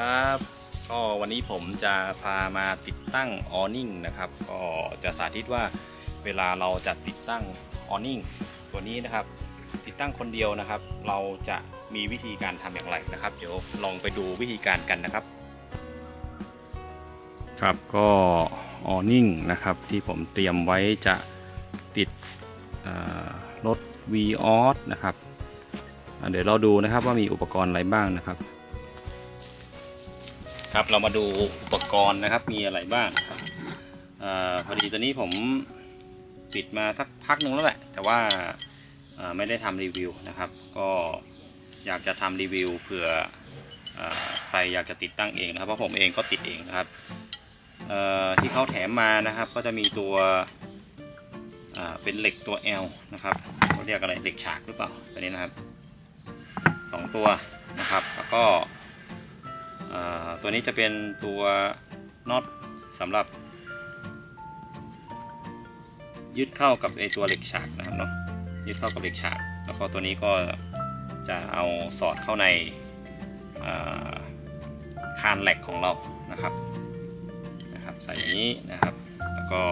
ครับก็วันนี้ผมจะพามาติดตั้งออนิ่งนะครับก็จะสาธิตว่าเวลาเราจะติดตั้งออนิ่งตัวนี้นะครับ ติดตั้งคนเดียวนะครับ เราจะมีวิธีการทำอย่างไรนะครับ เดี๋ยวลองไปดูวิธีการกันนะครับ ครับก็ออนิ่งนะครับที่ผมเตรียมไว้จะติดรถ v ีออสนะครับเดี๋ยวเราดูนะครับว่ามีอุปกรณ์อะไรบ้างนะครับ ครับเรามาดูอุปกรณ์นะครับมีอะไรบ้างครับอพอดีตอนนี้ผมปิดมาสักพักหนึ่งแล้วแหละ แต่ว่าไม่ได้ทำรีวิวนะครับ ก็อยากจะทำรีวิวเผื่ออใครอยากจะติดตั้งเองนะครับเพราะผมเองก็ติดเองนะครับที่เขาแถมมานะครับ ก็จะมีตัวเป็นเหล็กตัว L นะครับเขาเรียกอะไรเหล็กฉากหรือเปล่าตัวนี้นะครับสองตัวนะครับ แล้วก็ ตัวนี้จะเป็นตัวน็อตสำหรับ ยึดเข้ากับไอตัวเหล็กฉากนะครับเนาะยึดเข้ากับเหล็กฉาก แล้วก็ตัวนี้ก็จะเอาสอดเข้าในคานเหล็กของเรานะครับนะครับ ใส่อย่างนี้นะครับ แล้วก็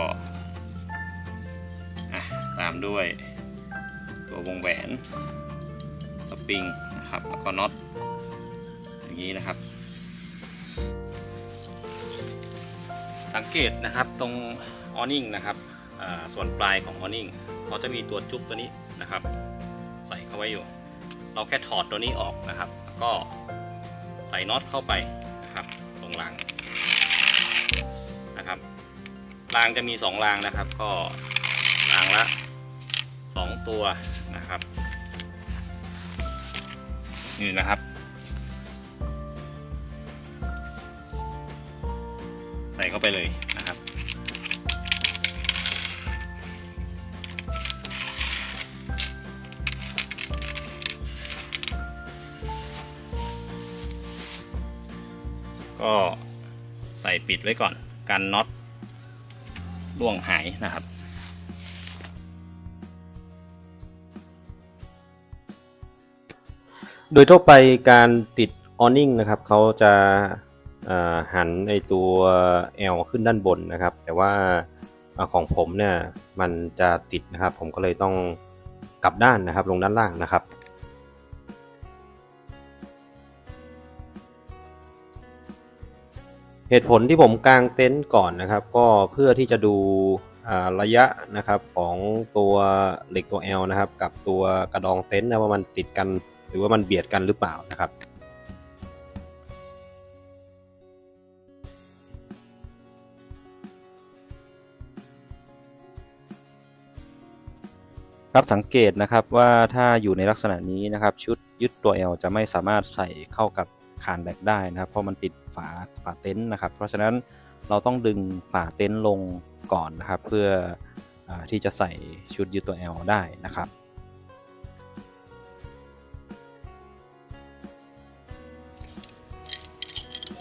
ตามด้วยตัววงแหวน สปริงนะครับ แล้วก็น็อตอย่างนี้นะครับ เกตนะครับตรงออนิ่งนะครับส่วนปลายของออนิ่งเขาจะมีตัวจุ๊บตัวนี้นะครับ ใส่เข้าไว้อยู่ เราแค่ถอดตัวนี้ออกนะครับ ก็ใส่น็อตเข้าไปนะครับ ตรงรางนะครับรางจะมี 2 รางนะครับ ก็รางละ 2 ตัวนะครับนี่นะครับใส่เข้าไปเลย ปิดไว้ก่อนกันน็อตล่วงหายนะครับโดยทั่วไปการติดออนิ่งนะครับเขาจะหันในตัว L ขึ้นด้านบนนะครับ แต่ว่าของผมเนี่ยมันจะติดนะครับ ผมก็เลยต้องกลับด้านนะครับ ลงด้านล่างนะครับ เหตุผลที่ผมกางเต็นท์ก่อนนะครับ ก็เพื่อที่จะดูระยะนะครับของตัวเหล็กตัว L นะครับ กับตัวกระดองเต็นท์นะว่ามันติดกันหรือว่ามันเบียดกันหรือเปล่านะครับครับสังเกตนะครับว่าถ้าอยู่ในลักษณะนี้นะครับ ชุดยึดตัว L จะไม่สามารถใส่เข้ากับ คานแบกได้นะครับเพราะมันติดฝาฝาเต็นท์นะครับ เพราะฉะนั้นเราต้องดึงฝาเต็นท์ลงก่อนนะครับ เพื่ออที่จะใส่ชุดยึดตัว L ได้นะครับ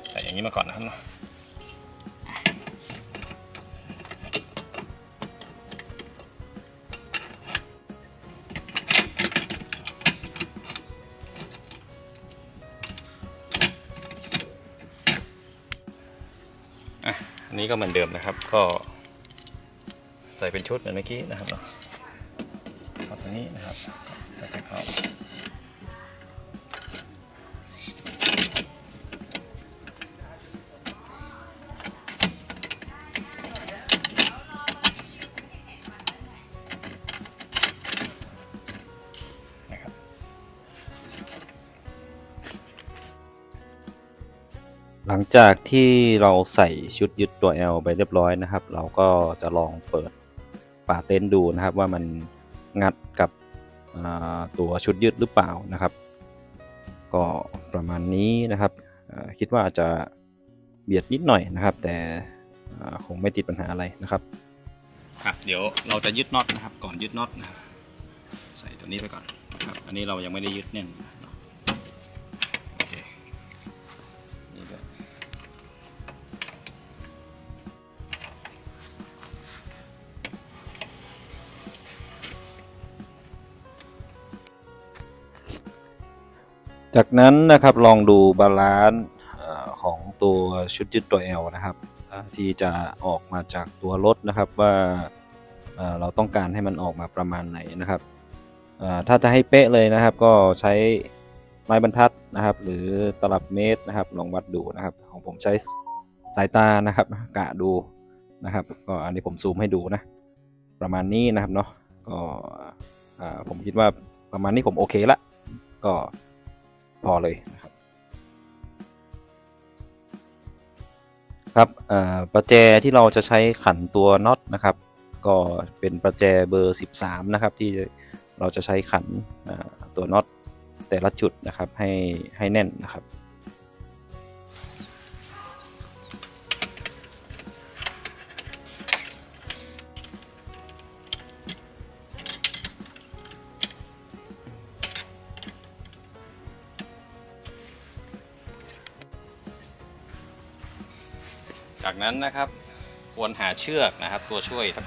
ใส่อย่างนี้มาก่อนนะครับ นี้ก็เหมือนเดิมนะครับ ก็ใส่เป็นชุดเหมือนเมื่อกี้นะครับเนาะเอาตัวนี้นะครับ หลังจากที่เราใส่ชุดยึดตัว L ไปเรียบร้อยนะครับ เราก็จะลองเปิดฝาเต็นท์ดูนะครับ ว่ามันงัดกับตัวชุดยึดหรือเปล่านะครับ ก็ประมาณนี้นะครับคิดว่าอาจจะเบียดนิดหน่อยนะครับ แต่คงไม่ติดปัญหาอะไรนะครับครับเดี๋ยวเราจะยึดน็อตนะครับ ก่อนยึดน็อตนะใส่ตัวนี้ไปก่อนนะครับ อันนี้เรายังไม่ได้ยึดแน่น จากนั้นนะครับลองดู balance ของตัวชุดยึดตัว L นะครับที่จะออกมาจากตัวรถนะครับว่าเราต้องการให้มันออกมาประมาณไหนนะครับถ้าจะให้เป๊ะเลยนะครับ ก็ใช้ไม้บรรทัดนะครับ หรือตลับเมตรนะครับลองวัดดูนะครับ ของผมใช้สายตานะครับกะดูนะครับ ก็อันนี้ผมซูมให้ดูนะ ประมาณนี้นะครับเนาะก็ผมคิดว่าประมาณนี้ผมโอเคละก็ พอเลยนะครับครับประแจที่เราจะใช้ขันตัวน็อตนะครับ ก็เป็นประแจเบอร์ 13 นะครับ ที่เราจะใช้ขันตัวน็อตแต่ละจุดนะครับให้ให้แน่นนะครับ นั้นนะครับ ควรหาเชือกนะครับ ตัวช่วยครับ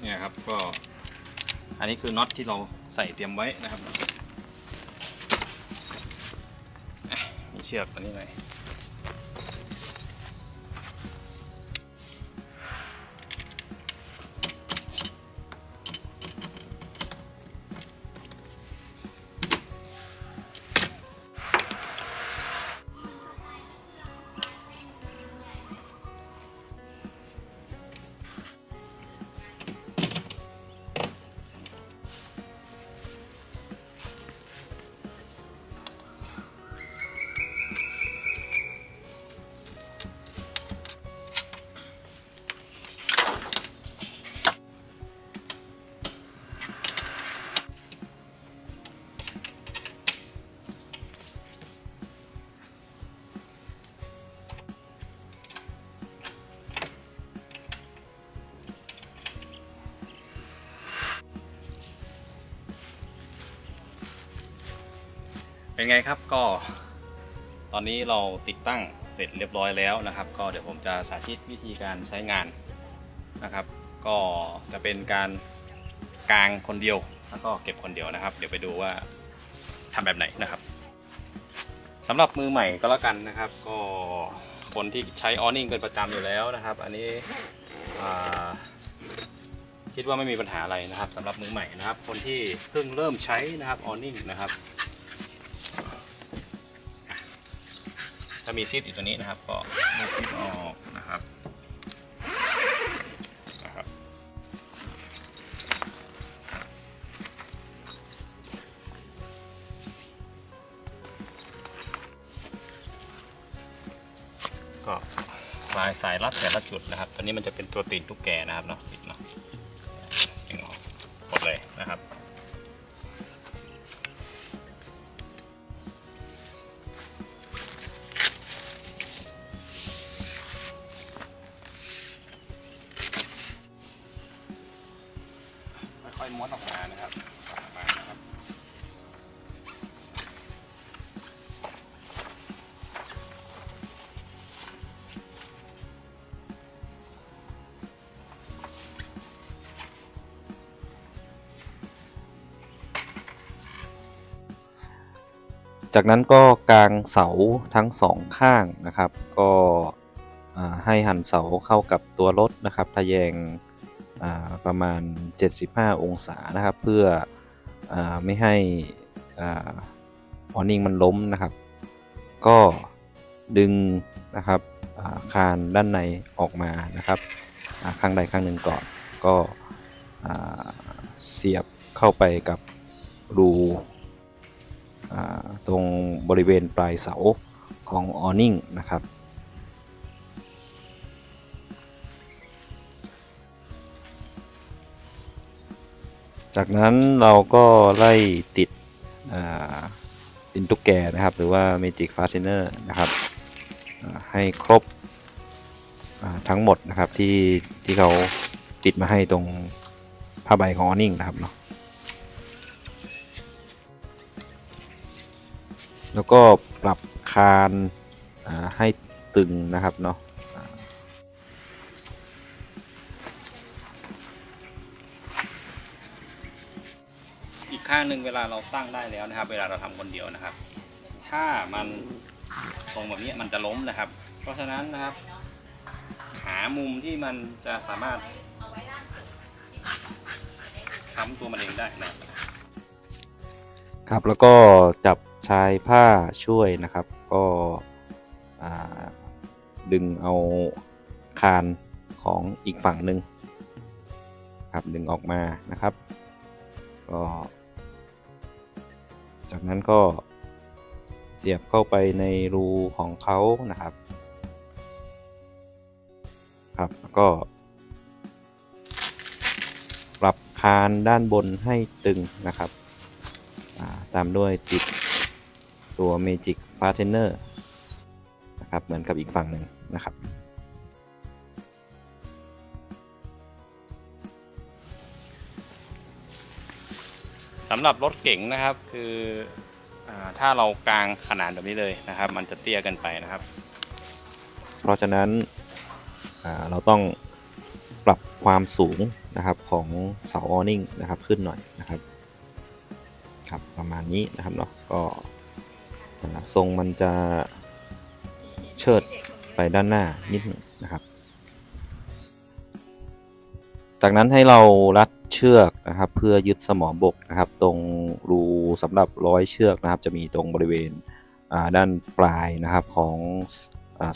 เนี่ยครับก็อันนี้คือน็อตที่เราใส่เตรียมไว้นะครับมีเชือกตัวนี้หน่อย เป็นไงครับก็ ตอนนี้เราติดตั้งเสร็จเรียบร้อยแล้วนะครับ ก็เดี๋ยวผมจะสาธิตวิธีการใช้งานนะครับ ก็จะเป็นการกางคนเดียวแล้วก็เก็บคนเดียวนะครับ เดี๋ยวไปดูว่าทำแบบไหนนะครับสำหรับมือใหม่ก็แล้วกันนะครับ ก็คนที่ใช้ออนิ่งเป็นประจำอยู่แล้วนะครับ อันนี้คิดว่าไม่มีปัญหาอะไรนะครับสำหรับมือใหม่นะครับ คนที่เพิ่งเริ่มใช้นะครับออนิ่งนะครับ ถ้ามีซิดอยู่ตัวนี้นะครับ ก็มีซิดออกนะครับนะครับ ก็ลายสายรัดแต่ละจุดนะครับตัวนี้มันจะเป็นตัวติดลูกแกนะครับเนาะติดเนาะ จากนั้นก็กางเสาทั้งสองข้างนะครับ ก็ให้หันเสาเข้ากับตัวรถนะครับทะแยงประมาณ 75 องศานะครับ เพื่ออไม่ให้ออนิ่งมันล้มนะครับ ก็ดึงนะครับาคานด้านในออกมานะครับข้างใดข้างหนึ่งก่อน ก็เสียบเข้าไปกับรู ตรงบริเวณปลายเสาของออนิ่งนะครับ จากนั้นเราก็ไล่ติดอินตุ๊กแกนะครับ หรือว่า Magic Fastener นะครับให้ครบทั้งหมดนะครับที่ที่เขาติดมาให้ตรงผ้าใบของออนิ่งนะครับเนาะ แล้วก็ปรับคานอ่าให้ตึงนะครับเนาะอ่าอีกข้างหนึ่งเวลาเราตั้งได้แล้วนะครับ เวลาเราทำคนเดียวนะครับ ถ้ามันตรงแบบนี้มันจะล้มนะครับ เพราะฉะนั้นนะครับ หามุมที่มันจะสามารถค้ำตัวมันเองได้นะครับครับแล้วก็จับ ชายผ้าช่วยนะครับ ก็ดึงเอาคานของอีกฝั่งหนึ่งครับดึงออกมานะครับ ก็ จากนั้นก็เสียบเข้าไปในรูของเขานะครับ ครับแล้วก็ ปรับคานด้านบนให้ตึงนะครับ ตามด้วยติด ตัว Magic Partner นะครับเหมือนกับอีกฝั่งหนึ่งนะครับสำหรับรถเก๋งนะครับคืออาถ้าเรากางขนาดแบบนี้เลยนะครับ มันจะเตี้ยเกันไปนะครับ เพราะฉะนั้นอ่าเราต้องปรับความสูงนะครับของเสาออนิ่งนะครับขึ้นหน่อยนะครับครับประมาณนี้นะครับเนาะก็อ่า ทรงมันจะเชิดไปด้านหน้านิดนึงนะครับ จากนั้นให้เรารัดเชือกนะครับเพื่อยึดสมอบกนะครับ ตรงรูสำหรับร้อยเชือกนะครับ จะมีตรงบริเวณด้านปลายนะครับของ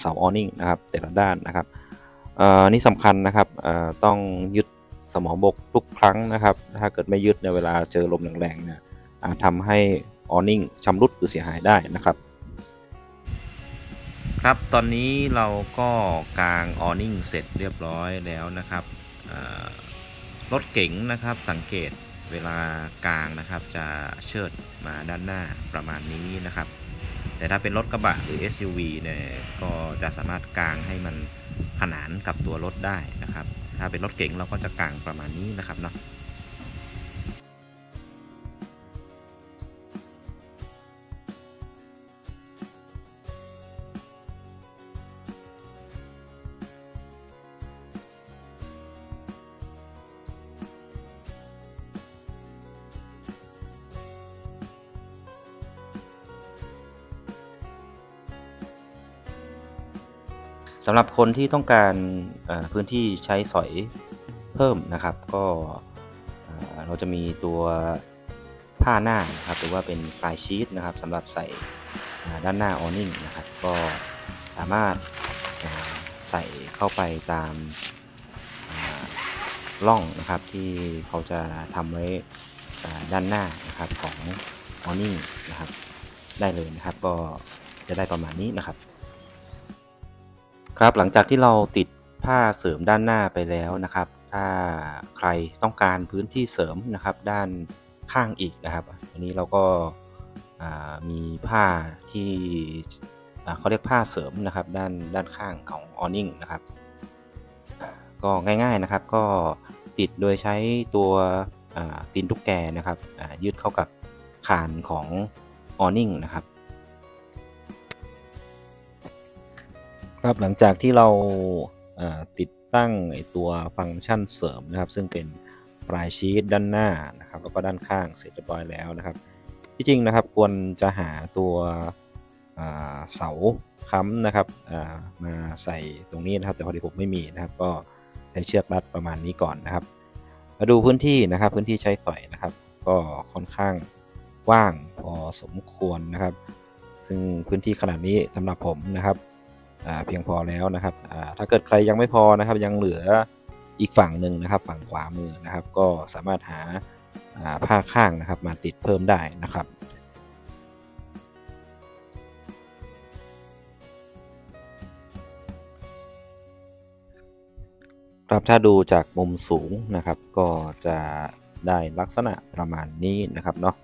เสาออนิ่งนะครับ แต่ละด้านนะครับนี่สำคัญนะครับต้องยึดสมอบกทุกครั้งนะครับ ถ้าเกิดไม่ยึดในเวลาเจอลมแรงๆเนี่ยอาจทำให้ ออนิ่งชำรุดหรือเสียหายได้นะครับ ครับตอนนี้เราก็กางออนิ่งเสร็จเรียบร้อยแล้วนะครับรถเก๋งนะครับสังเกตเวลากลางนะครับจะเชิดมาด้านหน้าประมาณนี้นะครับ แต่ถ้าเป็นรถกระบะหรือ SUV เนี่ยก็จะสามารถกางให้มันขนานกับตัวรถได้นะครับ ถ้าเป็นรถเก๋งเราก็จะกางประมาณนี้นะครับเนาะ สำหรับคนที่ต้องการพื้นที่ใช้สอยเพิ่มนะครับ ก็เราจะมีตัวผ้าหน้านะครับหรือว่าเป็นปลายชีตนะครับสำหรับใส่ด้านหน้าออนิ่งนะครับ ก็สามารถาใส่เข้าไปตามาร่องนะครับที่เขาจะทำไว้ด้านหน้านะครับของออนิ่งนะครับ ได้เลยนะครับ ก็จะได้ประมาณนี้นะครับ ครับหลังจากที่เราติดผ้าเสริมด้านหน้าไปแล้วนะครับ ถ้าใครต้องการพื้นที่เสริมนะครับ ด้านข้างอีกนะครับ อันนี้เราก็มีผ้าที่เขาเรียกผ้าเสริมนะครับ ด้านด้านข้างของออนิ่งนะครับ ก็ง่ายๆนะครับ ก็ติดโดยใช้ตัวตีนตุ๊กแกนะครับยืดเข้ากับคานของออนิ่งนะครับ ครับหลังจากที่เราาติดตั้งไอตัวฟังก์ชันเสริมนะครับ ซึ่งเป็นปลายชีตด้านหน้านะครับ แล้วก็ด้านข้างเสร็จเรียบร้อยแล้วนะครับ ที่จริงนะครับควรจะหาตัวเสาค้ำนะครับามาใส่ตรงนี้นะครับ แต่พอดีผมไม่มีนะครับ ก็ใช้เชือกรัดประมาณนี้ก่อนนะครับ มาดูพื้นที่นะครับพื้นที่ใช้ต่อยนะครับ ก็ค่อนข้างกว้างพอสมควรนะครับ ซึ่งพื้นที่ขนาดนี้สำหรับผมนะครับ เพียงพอแล้วนะครับถ้าเกิดใครยังไม่พอนะครับยังเหลืออีกฝั่งหนึ่งนะครับ ฝั่งขวามือนะครับ ก็สามารถหาอ่าผ้าข้างนะครับมาติดเพิ่มได้นะครับครับถ้าดูจากมุมสูงนะครับ ก็จะได้ลักษณะประมาณนี้นะครับเนาะ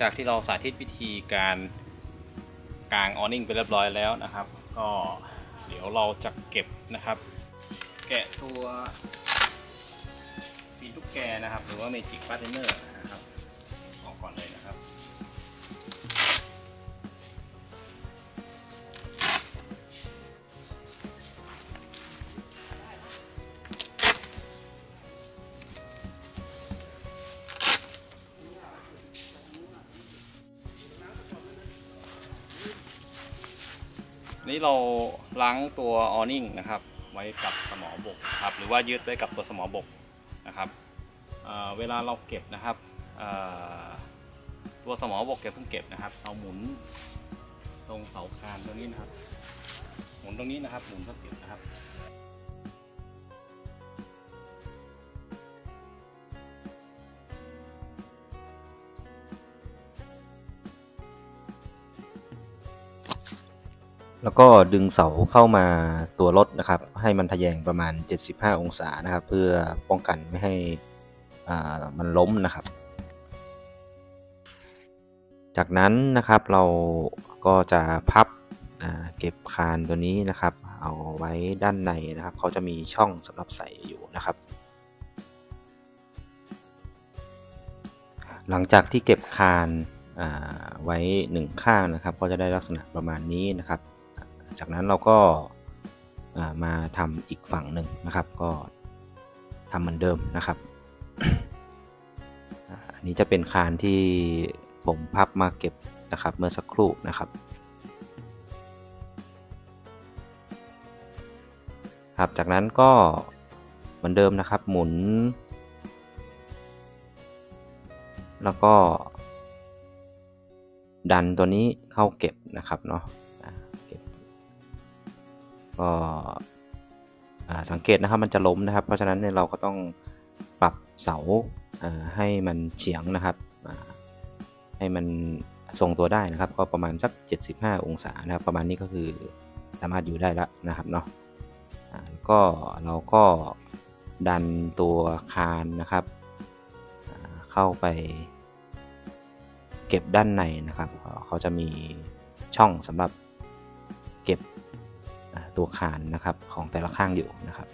จากที่เราสาธิตวิธีการกางออนิ่งไปเรียบร้อยแล้วนะครับ ก็เดี๋ยวเราจะเก็บนะครับ แกะตัวตีนตุ๊กแกนะครับ หรือว่า magic fastener นะครับออกก่อนเลยนะครับ นี้เราล้างตัว awning นะครับ ไว้กับสมอบกครับ หรือว่ายึดไว้กับตัวสมอบกนะครับเเวลาเราเก็บนะครับตัวสมอบกเก็บเพิ่งเก็บนะครับ เอาหมุนตรงเสาคานตรงนี้นะครับ หมุนตรงนี้นะครับ หมุนสติดนะครับ แล้วก็ดึงเสาเข้ามาตัวรถนะครับ ให้มันทะแยงประมาณ 75 องศานะครับ เพื่อป้องกันไม่ให้มันล้มนะครับ จากนั้นนะครับเราก็จะพับเก็บคานตัวนี้นะครับ เอาไว้ด้านในนะครับ เขาจะมีช่องสำหรับใส่อยู่นะครับ หลังจากที่เก็บคานาไว้หนึ่งข้างนะครับ ก็จะได้ลักษณะประมาณนี้นะครับ จากนั้นเราก็ามาทำอีกฝั่งหนึ่งนะครับ ก็ทำเหมือนเดิมนะครับอันนี้จะเป็นคานที่ผมพับมาเก็บนะครับเมื่อสักครู่นะครับครับจากนั้นก็เหมือนเดิมนะครับหมุน แล้วก็ดันตัวนี้เข้าเก็บนะครับเนาะ ก็สังเกตนะครับมันจะล้มนะครับ เพราะฉะนั้นเนี่ยเราก็ต้องปรับเสาให้มันเฉียงนะครับให้มันทรงตัวได้นะครับ ก็ประมาณสัก 75 องศานะครับ ประมาณนี้ก็คือสามารถอยู่ได้แล้วนะครับเนาะก็เราก็ดันตัวคานนะครับ เข้าไปเก็บด้านในนะครับ เขาจะมีช่องสำหรับเก็บ ตัวคานนะครับของแต่ละข้างอยู่นะครับ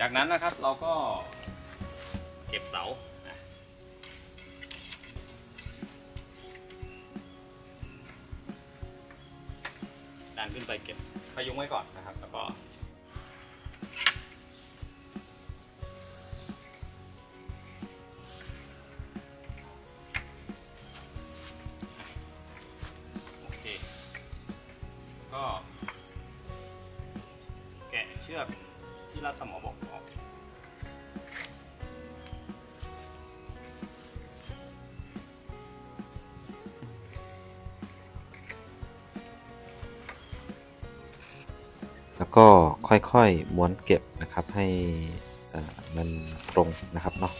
จากนั้นนะครับเราก็เก็บเสาดันขึ้นไปเก็บพยุงไว้ก่อนนะครับ แล้วก็ ค่อยๆม้วนเก็บนะครับให้มันตรงนะครับเนาะ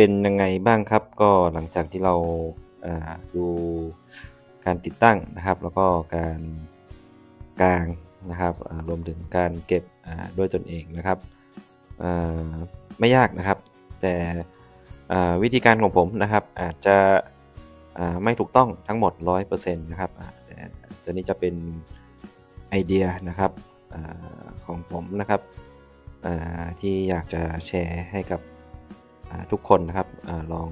เป็นยังไงบ้างครับ ก็หลังจากที่เราอ่าดูการติดตั้งนะครับ แล้วก็การกางนะครับรวมถึงการเก็บด้วยตนเองนะครับไม่ยากนะครับ แต่วิธีการของผมนะครับ อาจจะไม่ถูกต้องทั้งหมด 100%นะครับแต่ตัวนี้จะเป็นไอเดียนะครับอของผมนะครับที่อยากจะแชร์ให้กับ ทุกคนนะครับอลอง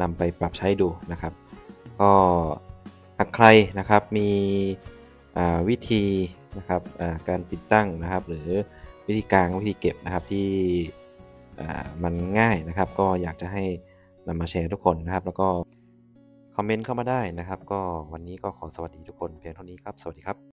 นำไปปรับใช้ดูนะครับ ก็หากใครนะครับมีวิธีนะครับการติดตั้งนะครับ หรือวิธีการวิธีเก็บนะครับที่มันง่ายนะครับ ก็อยากจะให้นำมาแชร์ทุกคนนะครับ แล้วก็คอมเมนต์เข้ามาได้นะครับ ก็วันนี้ก็ขอสวัสดีทุกคนเพียงเท่านี้ครับ สวัสดีครับ